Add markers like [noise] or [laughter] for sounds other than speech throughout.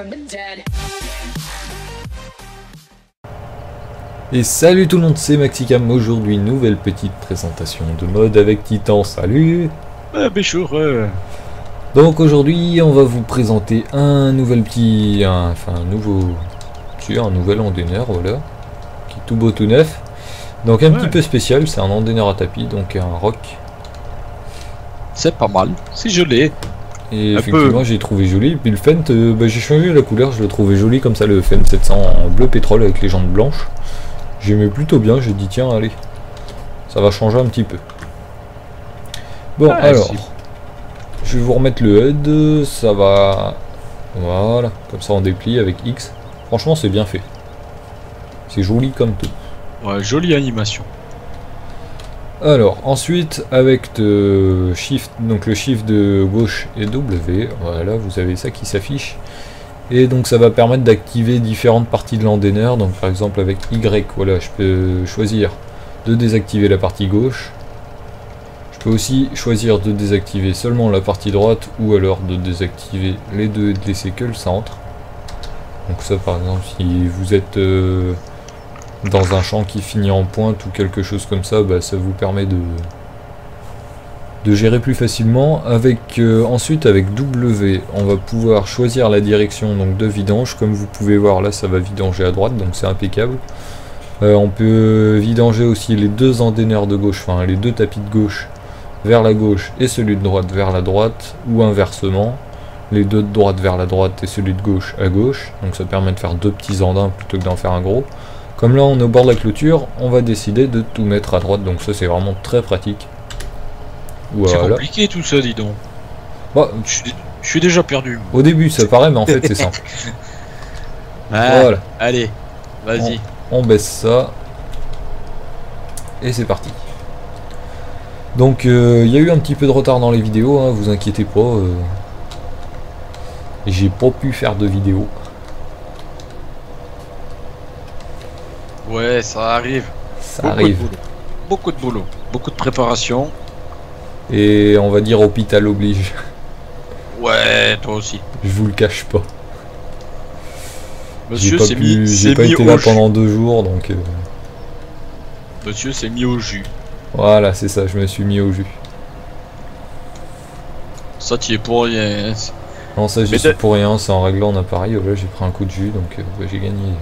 from the dead. Et salut tout le monde, c'est Maxicam. Aujourd'hui, nouvelle petite présentation de mode avec Titan. Salut Ah, Béchour, euh, Donc aujourd'hui, on va vous présenter un nouvel petit... un- enfin, un nouveau... tu sais, un nouvel endaineur, voilà. Qui est tout beau, tout neuf. Donc un Ouais. petit peu spécial, c'est un endaineur à tapis, donc un rock. c'est pas mal, c'est gelé. Et Un effectivement, j'ai trouvé joli. Puis le Fent, euh, bah, j'ai changé la couleur, je le trouvais joli comme ça, le Fent 700 en bleu pétrole avec les jantes blanches. J'aimais plutôt bien, j'ai dit tiens, allez, ça va changer un petit peu. Bon, Ah, alors, si. je vais vous remettre le HUD, ça va. Voilà, comme ça on déplie avec X. Franchement, c'est bien fait. C'est joli comme tout. Ouais, jolie animation. Alors, ensuite, avec le shift, de gauche et W, voilà, vous avez ça qui s'affiche. Et donc ça va permettre d'activer différentes parties de l'endaineur. Donc par exemple avec Y, voilà, je peux choisir de désactiver la partie gauche. Je peux aussi choisir de désactiver seulement la partie droite ou alors de désactiver les deux et de laisser que le centre. Donc ça par exemple si vous êtes euh, dans un champ qui finit en pointe ou quelque chose comme ça, bah, ça vous permet de, gérer plus facilement. Avec euh, ensuite avec W, on va pouvoir choisir la direction donc de vidange. Comme vous pouvez voir là, ça va vidanger à droite, donc c'est impeccable. Euh, on peut vidanger aussi les deux endaineurs de gauche, enfin les deux tapis de gauche vers la gauche et celui de droite vers la droite, ou inversement, les deux de droite vers la droite et celui de gauche à gauche. Donc ça permet de faire deux petits andins plutôt que d'en faire un gros. Comme là on est au bord de la clôture, on va décider de tout mettre à droite, donc ça c'est vraiment très pratique. C'est compliqué tout ça, dis donc. Bah, Je suis, je suis déjà perdu. au début ça paraît, mais en fait c'est [laughs] simple. Ah, Voilà, Allez, vas-y. on baisse ça. Et c'est parti. Donc euh, il y a eu un petit peu de retard dans les vidéos, hein, vous inquiétez pas. euh. J'ai pas pu faire de vidéo. Ouais, ça arrive. Ça Beaucoup arrive. De boulot. Beaucoup de boulot. Beaucoup de préparation. Et on va dire hôpital oblige. Ouais, toi aussi. Je vous le cache pas. Monsieur s'est mis, j'ai pas mis été au là jus. pendant deux jours, donc euh, Monsieur s'est mis au jus. voilà, c'est ça, je me suis mis au jus. Ça, tu es pour rien. Non, ça j'y suis pour rien, c'est en réglant en appareil. Voilà, j'ai pris un coup de jus, donc euh, bah, j'ai gagné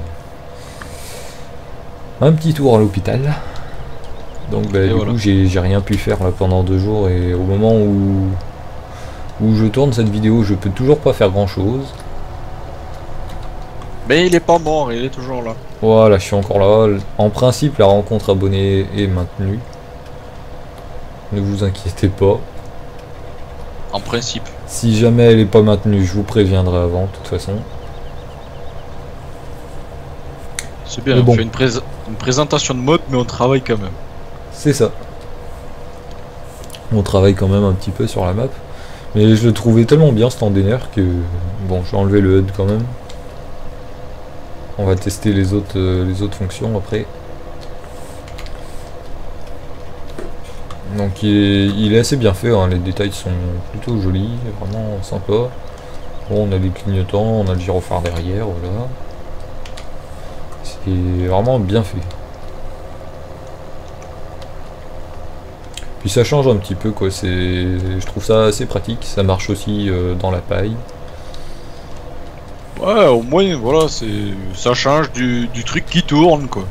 un petit tour à l'hôpital. Donc bah, du voilà. coup, j'ai j'ai rien pu faire là pendant deux jours et au moment où où je tourne cette vidéo, je peux toujours pas faire grand chose. Mais il est pas mort, il est toujours là. Voilà, je suis encore là. En principe, la rencontre abonnée est maintenue. Ne vous inquiétez pas. En principe. Si jamais elle est pas maintenue, je vous préviendrai avant, de toute façon. C'est bien, Mais on bon. fait une, prés- une présentation de mode, mais on travaille quand même. C'est ça. On travaille quand même un petit peu sur la map. Mais je le trouvais tellement bien cet endaineur que... Bon, je vais enlever le HUD quand même. On va tester les autres, euh, les autres fonctions après. Donc il est, il est assez bien fait, hein, les détails sont plutôt jolis, vraiment sympa. Bon, on a des clignotants, on a le gyrophare derrière, voilà. C'est vraiment bien fait. Puis ça change un petit peu quoi, c'est je trouve ça assez pratique, ça marche aussi euh, dans la paille. Ouais, au moins, voilà, c'est ça change du, du truc qui tourne, quoi.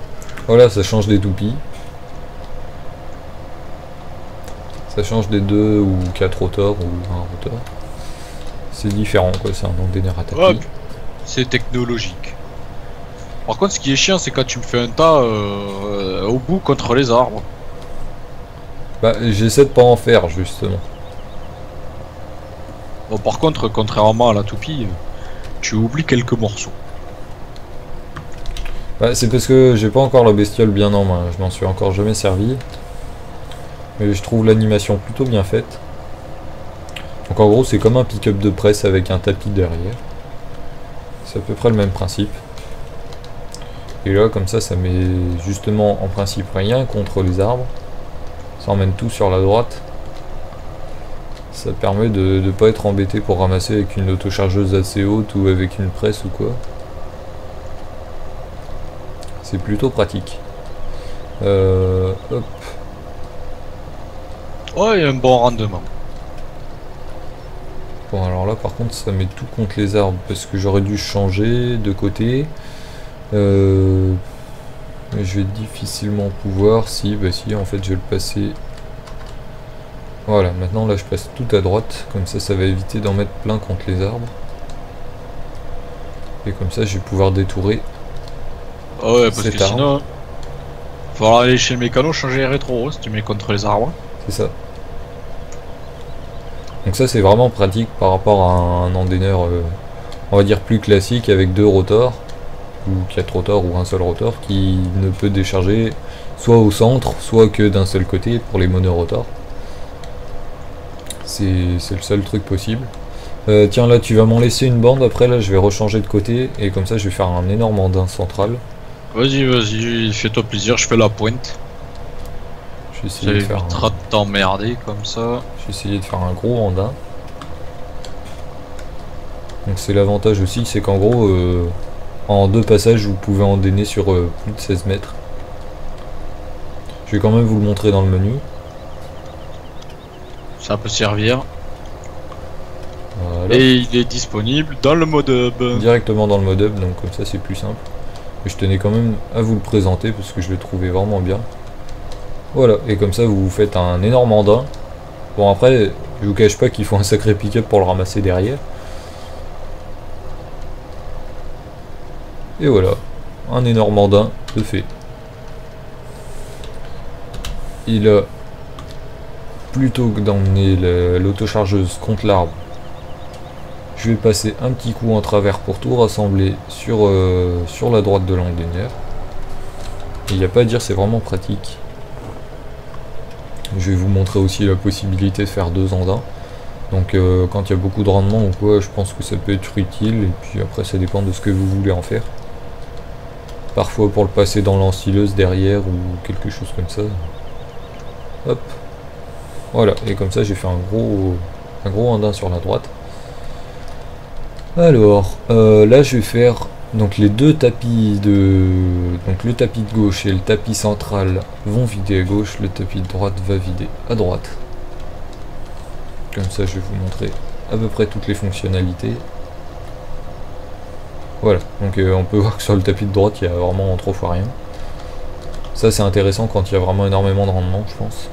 Voilà, ça change des toupies. Ça change des deux ou quatre rotors ou un rotor. C'est différent quoi, c'est un endaineur à tapis. Ouais, puis c'est technologique. Par contre, ce qui est chiant, c'est quand tu me fais un tas euh, au bout contre les arbres. Bah j'essaie de pas en faire justement. Bon, par contre, contrairement à la toupie, tu oublies quelques morceaux. Bah, c'est parce que j'ai pas encore la bestiole bien en main, je m'en suis encore jamais servi. Mais je trouve l'animation plutôt bien faite. Donc en gros c'est comme un pick-up de presse avec un tapis derrière. C'est à peu près le même principe. Et là comme ça ça met justement en principe rien contre les arbres. Ça emmène tout sur la droite. Ça permet de ne pas être embêté pour ramasser avec une autochargeuse assez haute ou avec une presse ou quoi. C'est plutôt pratique. Euh, hop. Oh, il y a un bon rendement. Bon, alors là, par contre, ça met tout contre les arbres parce que j'aurais dû changer de côté. Euh, je vais difficilement pouvoir. Si, bah si, en fait, je vais le passer. Voilà, maintenant là, je passe tout à droite. Comme ça, ça va éviter d'en mettre plein contre les arbres. Et comme ça, je vais pouvoir détourer. Ah ouais, parce que sinon, il falloir aller chez le mécano changer les rétros si tu mets contre les arbres. C'est ça. Donc ça c'est vraiment pratique par rapport à un endaineur, euh, on va dire plus classique avec deux rotors, ou quatre rotors ou un seul rotor qui ne peut décharger soit au centre, soit que d'un seul côté pour les monorotors. C'est le seul truc possible. Euh, tiens là tu vas m'en laisser une bande, après là je vais rechanger de côté et comme ça je vais faire un énorme andin central. Vas-y vas-y, fais-toi plaisir, je fais la pointe. Je vais essayer de faire un... t'emmerder comme ça. Je vais essayer de faire un gros andin. Donc c'est l'avantage aussi, c'est qu'en gros, euh, en deux passages, vous pouvez endainer sur euh, plus de 16 mètres. Je vais quand même vous le montrer dans le menu. Ça peut servir. Et il est disponible dans le mode hub. Directement dans le mode hub, donc comme ça c'est plus simple. Mais je tenais quand même à vous le présenter parce que je le trouvais vraiment bien. Voilà, et comme ça vous faites un énorme andin. Bon après, je vous cache pas qu'il faut un sacré pick-up pour le ramasser derrière. Et voilà, un énorme andin de fait. Il a, plutôt que d'emmener l'autochargeuse contre l'arbre, je vais passer un petit coup en travers pour tout rassembler sur, euh, la droite de l'endaineur. Il n'y a pas à dire, c'est vraiment pratique. Je vais vous montrer aussi la possibilité de faire deux andins. Donc euh, quand il y a beaucoup de rendement ou quoi, je pense que ça peut être utile. Et puis après, ça dépend de ce que vous voulez en faire. Parfois pour le passer dans l'ensileuse derrière ou quelque chose comme ça. Hop. Voilà, et comme ça j'ai fait un gros, un gros andin sur la droite. Alors, euh, là je vais faire donc les deux tapis de donc le tapis de gauche et le tapis central vont vider à gauche, le tapis de droite va vider à droite. Comme ça je vais vous montrer à peu près toutes les fonctionnalités. Voilà, donc euh, on peut [laughs] voir que sur le tapis de droite il y a vraiment trois fois rien. Ça c'est intéressant quand il y a vraiment énormément de rendement je pense.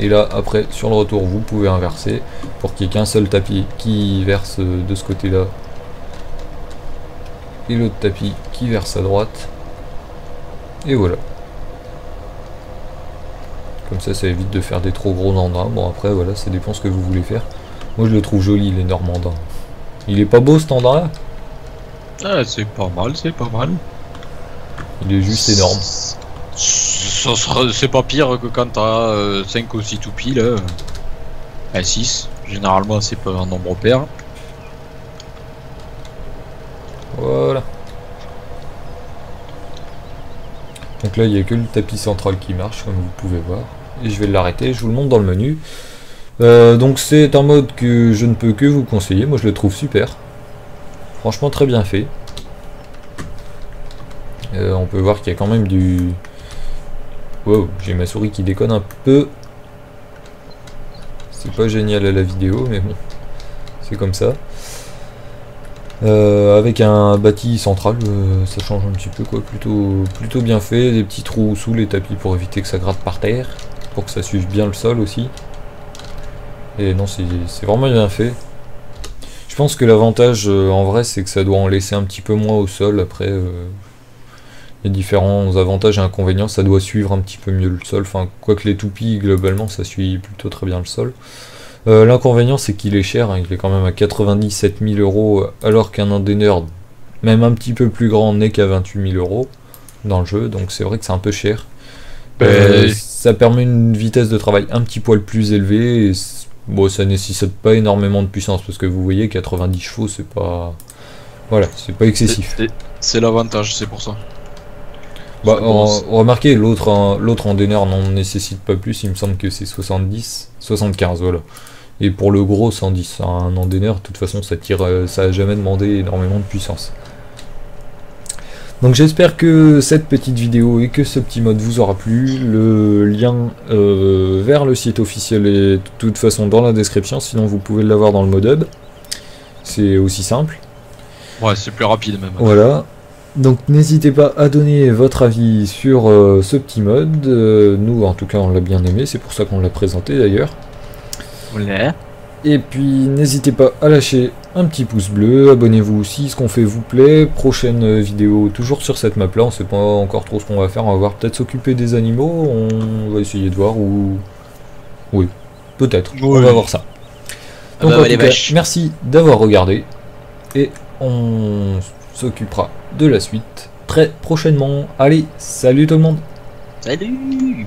Et là, après, sur le retour, vous pouvez inverser pour qu'il n'y ait qu'un seul tapis qui verse de ce côté-là. Et l'autre tapis qui verse à droite. Et voilà. Comme ça, ça évite de faire des trop gros andins. Bon, après, voilà, ça dépend ce que vous voulez faire. Moi, je le trouve joli, les Normands. Il est pas beau, ce andin-là Ah, c'est pas mal, c'est pas mal. Il est juste énorme c'est pas pire que quand t'as 5 euh, ou 6 toupies là. 6, généralement c'est pas un nombre pair. Voilà. Donc là il n'y a que le tapis central qui marche comme vous pouvez voir. Et je vais l'arrêter, je vous le montre dans le menu. Euh, donc c'est un mode que je ne peux que vous conseiller, moi je le trouve super. Franchement très bien fait. Euh, on peut voir qu'il y a quand même du, Wow, j'ai ma souris qui déconne un peu. C'est pas génial à la vidéo, mais bon, c'est comme ça. Euh, avec un bâti central, ça change un petit peu quoi, plutôt, plutôt bien fait, des petits trous sous les tapis pour éviter que ça gratte par terre, pour que ça suive bien le sol aussi. Et non, c'est vraiment bien fait. Je pense que l'avantage euh, en vrai c'est que ça doit en laisser un petit peu moins au sol après il y a différents avantages et inconvénients, ça doit suivre un petit peu mieux le sol, enfin quoique les toupies globalement ça suit plutôt très bien le sol. Euh, l'inconvénient c'est qu'il est cher, hein, il est quand même à 97 000 euros alors qu'un Endainer même un petit peu plus grand n'est qu'à 28 000 euros dans le jeu, donc c'est vrai que c'est un peu cher. Euh, ça permet une vitesse de travail un petit poil plus élevée, et bon ça nécessite pas énormément de puissance parce que vous voyez 90 chevaux c'est pas... Voilà, c'est pas excessif. C'est l'avantage, c'est pour ça. Bah, en- remarquez, l'autre en- l'autre n'en nécessite pas plus, il me semble que c'est 70, 75, voilà. Et pour le gros, 110. Un en déner, de toute façon, ça tire, euh, ça a jamais demandé énormément de puissance. Donc j'espère que cette petite vidéo et que ce petit mode vous aura plu. Le lien euh, vers le site officiel est de toute façon dans la description, sinon vous pouvez l'avoir dans le mode hub. C'est aussi simple. Ouais, c'est plus rapide même. Voilà. Donc n'hésitez pas à donner votre avis sur euh, ce petit mode. Euh, nous, en tout cas, on l'a bien aimé. C'est pour ça qu'on l'a présenté d'ailleurs. Ouais. Et puis n'hésitez pas à lâcher un petit pouce bleu. Abonnez-vous si ce qu'on fait vous plaît. Prochaine vidéo toujours sur cette map là. On sait pas encore trop ce qu'on va faire. On va voir peut-être s'occuper des animaux. On va essayer de voir ou. Oui, peut-être. On va voir ça. Ah Donc bah en ouais, les tout cas, vaches. merci d'avoir regardé et on s'occupera de la suite très prochainement. Allez, salut tout le monde Salut